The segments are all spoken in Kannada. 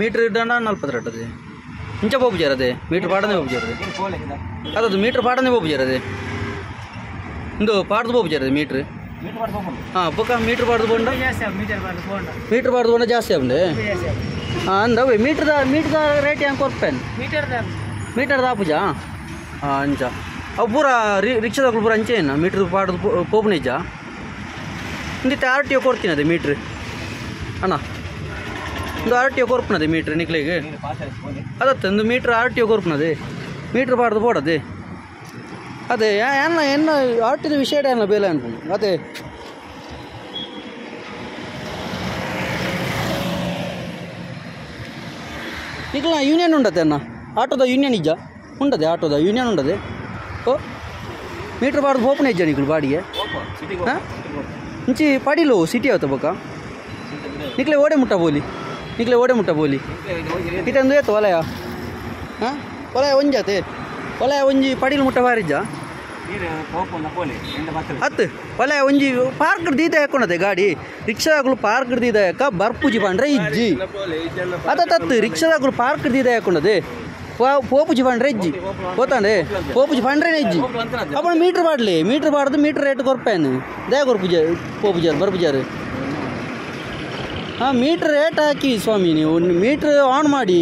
ಮೀಟ್ರ್ ಇಡೋಣ ನಲ್ಪತ್ತು ರೇಟದೆ ಇಂಚ ಬೋಬು ಜರದೆ ಮೀಟ್ರ್ ಪಾಡನೆ ಬೋಬು ಜರದೆ. ಅದದು ಮೀಟ್ರ್ ಪಾಡನೆ ಬೋಬು ಜರದೆ. ಇಂದು ಪಾಡ್ದು ಬೋಬು ಜರದೆ ಮೀಟ್ರ್ ಹಾಂ ಬೊಕ್ಕ ಮೀಟ್ರ್ ಪಾಡ್ದು ಬೋಂಡ? ಮೀಟ್ರ್ ಪಾಡ್ದು ಬೋಂಡ ಜಾಸ್ತಿ ಆಗುಂಡೆ? ಹಾಂ, ಅಂದವೆ ಮೀಟ್ರ್ ಮೀಟ್ರ್ದ ರೇಟ್ ಹೆಂಗೆ ಕೊರ್ಪೇನ್ ಮೀಟರ್ ದಾಪುಜ ಹಾಂ, ಅಂಚ. ಅವು ಪೂರ ರಿ ರಿಕ್ಷಾದಾಗ್ಲು ಪೂರ ಅಂಚೆ ಏನು? ಮೀಟ್ರ್ ಪಾಡ್ದು ಪೋಪುನಿಜ್ಜ ಇಂದಿತ್ತೆ ಆರ್ ಟಿ ಕೊಡ್ತೀನಿ ಅದೇ ಮೀಟ್ರ್ ಅಣ್ಣ. ಒಂದು ಆರ್ ಟಿ ಒ ಕೊರ್ಪನದೆ ಮೀಟ್ರ್ ನಿಕ್ಲಿಗೆ? ಅದತ್ತೆ ಒಂದು ಮೀಟ್ರ್ ಆರ್ ಟಿ ಒ ಕೊರ್ಪನದೆ. ಮೀಟ್ರ್ ಬಾಡ್ದು ಪೋಡದೆ ಅದೇ ಏನ ಎನ್ನ ಆರ್ ಟಿದ ವಿಷಯ ಏನ ಬೇಲೆ ಅನ್ಕೊಂಡು ಅದೇ ನಿಕ್ಲ ಯೂನಿಯನ್ ಉಂಡತೆ ಅಣ್ಣ ಆಟೋದ ಯೂನಿಯನ್ ಇಜ್ಜ? ಉಂಡದೆ ಆಟೋದ ಯೂನಿಯನ್ ಉಂಡದೆ ಓ ಮೀಟ್ರ್ ಬಾರ್ದು ಓಪನ್ ಇಜ್ಜ ನಿಕ್ಲು ಬಾಡಿಗೆ? ಹಾಂ? ಇಂಚಿ ಪಡಿಲು ಸಿಟಿ ಆಯ್ತು ಬಕ್ಕ ನಿಕ್ಲೆ ಓಡೆ ಮುಟ್ಟ ಬೋಲಿ. ನಿಕ್ಲೆ ಓಡೆ ಮುಟ್ಟ ಬೋಲಿ. ಇದಂದು ಏತು ವಲಯ ಹಾಂ? ವಲಯ ಒಂಜಾತೆ ವಲಯ ಒಂಜಿ ಪಡಿಲು ಮುಟ್ಟ ಬಾರಿಜ್ಜ? ಹತ್ತು. ವಲಯ ಒಂಜಿ ಪಾರ್ಕ್ ದೀದ ಹಾಕೊಂಡದೆ ಗಾಡಿ. ರಿಕ್ಷಾಗಳು ಪಾರ್ಕ್ ದೀದ ಹಾಕ ಬರ್ಪುಜಿ ಬಂಡ್ರೆ ಇಜ್ಜಿ. ಅದತ್ತು ರಿಕ್ಷಾದಾಗಲು ಪಾರ್ಕ್ ದೀದ ಹಾಕೊಂಡದೆ ಪೋಪುಜಿ ಬಂಡ್ರೆ ಇಜ್ಜಿ. ಗೊತ್ತಾಂಡೆ ಪೋಪುಜಿ ಬಂಡ್ರೆ ಇಜ್ಜಿ? ಅಪ್ಪ ಮೀಟ್ರ್ ಬಾಡ್ಲಿ. ಮೀಟ್ರ್ ಬಾಡ್ದು ಮೀಟ್ರ್ ರೇಟ್ ಕೊರ್ಪೇನು? ದೇ ಕೊರ್ಪುಜ ಪೋಪುಜಾರ್ ಬರ್ಪುಜಾರು ಹಾಂ ಮೀಟ್ರ್ ರೇಟ್ ಹಾಕಿ ಸ್ವಾಮಿ ನೀವು. ಮೀಟ್ರ್ ಆನ್ ಮಾಡಿ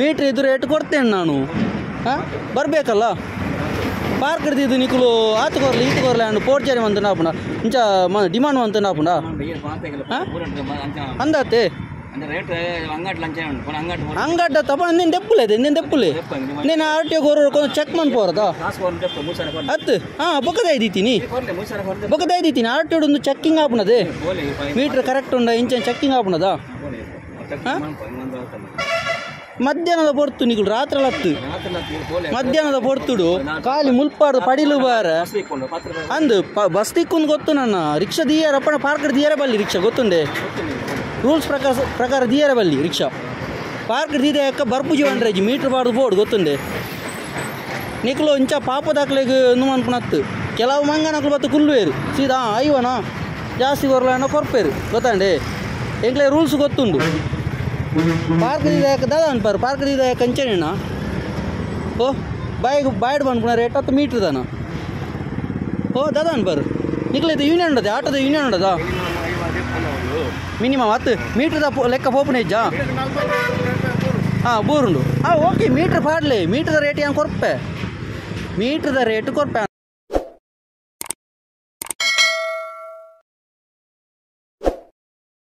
ಮೀಟ್ರ್ ಇದು ರೇಟ್ ಕೊಡ್ತೇನೆ ನಾನು. ಹಾಂ ಬರಬೇಕಲ್ಲ? ಪಾರ್ಕ್ ಹಿಡ್ದಿದ್ದು ನಿಕ್ಕಲು ಆತು ಕೊರ್ಲಿ ಈತು ಕೊರ್ಲಿ ಅಂಡ್ ಪೋರ್ಚೇರಿ ಅಂತ ನಾಪುಂಡ. ಇಂಚ ಮ ಡಿಮಾಂಡ್ ಮಂತ ನಾಪುಂಡ? ಅಂದಾತೆ? ಅಂಗಡ್ಡ ತಪ ನಿನ್ನ ದೆಪ್ಪುಲೆ నేను ನಿನ್ನ నేను ఆర్టీఓ గోరు ಟಿ ಗೋರು ಚೆಕ್ ಮಾಡಿ ಪೋರದಾ ಹತ್ತು. ಹಾಂ చెక్కింగ్ ಚೆಕ್ಕಿಂಗ್ ಆಪುಣದೆ ಮೀಟ್ರ್ ಕರೆಕ್ಟ್ ಮಧ್ಯಾಹ್ನದ ಪೊರ್ತು ನಿಗಳು ರಾತ್ರಿ ಹತ್ತು ಮಧ್ಯಾಹ್ನದ ಪೊರ್ತುಡು ಖಾಲಿ ಮುಲ್ಪಾಡ ಪಡಿಲು ಬಾರ. ಅಂದು ಬಸ್ ತಿಕ್ಕೊಂದು ಗೊತ್ತು ನನ್ನ. ರಿಕ್ಷಾ ದಿಯಾರ ಅಪ್ಪನ ಪಾರ್ಕ್ ದಿಯಾರ ಬಲ್ಲಿ ರಿಕ್ಷಾ ಗೊತ್ತುಂಡೆ ರೂಲ್ಸ್ ಪ್ರಕಾರ ಪ್ರಕಾರ ದಿಯಾರ ಬಲ್ಲಿ ರಿಕ್ಷಾ. ಪಾರ್ಕ್ ದಿದೆ ಯಾಕ ಬರ್ಪುಜಿ ಬಂಡ್ರೇಜಿ ಮೀಟ್ರ್ ಬಾರ್ದು ಬೋರ್ಡ್ ಗೊತ್ತುಂಡೆ ನಿಕ್ಲು ಇಂಚ ಪಾಪ ದಾಖಲೆಗೆ ನು ಅನ್ಪುಣತ್ತು ಕೆಲವು ಮಂಗನಕ್ಲು ಬತ್ತು ಕುಲ್ಲುವೇರು ಸೀದಾ ಐವನ ಜಾಸ್ತಿ ಬರಲ ಕೊರ್ಪೇರು. ಗೊತ್ತಾಂಡೆ? ಎಂಕ್ಲೆ ರೂಲ್ಸ್ ಗೊತ್ತುಂಡು. ಪಾರ್ಕ್ ಯಾಕೆ ದಾದ ಅನ್ಪಾರು ಪಾರ್ಕ್ ಯಾಕೆ ಕಂಚನೇನ? ಓ ಬಾಯಿಗೆ ಬಾಯ್ಡ್ ಬಂದ್ಬಿಡ ರೇಟ್ ಹತ್ತು ಮೀಟ್ರ್ ದಾನ. ಓ ದಾದ ಅನ್ಪಾರು ನಿಕ್ಲೈತೆ ಯೂನಿಯನ್ ಉಂಡದೆ? ಆಟೋದ ಯೂನಿಯನ್ ಉಂಡದ? ಮಿನಿಮಮ್ ಹತ್ತು. ಮೀಟ್ರದ ಲೆಕ್ಕ ಓಪನ್ ಇಜ್ಜ? ಹಾಂ, ಬೂರುಂಡು. ಹಾಂ ಓಕೆ ಮೀಟ್ರ್ ಪಾಡ್ಲಿ. ಮೀಟ್ರದ ರೇಟ್ ಏನು ಕೊರ್ಪೆ? ಮೀಟ್ರದ ರೇಟ್ ಕೊರ್ಪೆ.